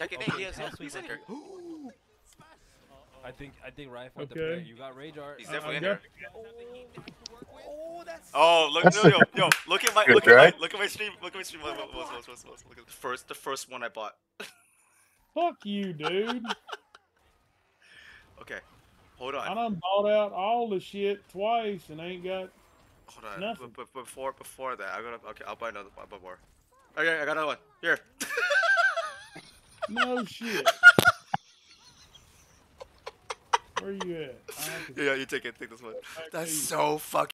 Check it Okay, in. He is, how yeah, sweet he's in here. I think I think Rife went Okay. to play. You got Rage Art. He's Uh, definitely I in got- here. Oh, that's. Oh, look, no, yo, yo, look at my, good look at my, look at my stream, look at my stream. Look, look, look, look, look, look, look at the first, the first one I bought. Fuck you, dude. Okay, hold on. I done bought out all the shit twice and ain't got. hold on. nothing. But, but before, before that, I gotta, okay, I'll buy another, I'll buy more. Okay, I got another one. Here. No shit. Where you at? I have to yeah, you take it. Take this one. That's so fucking.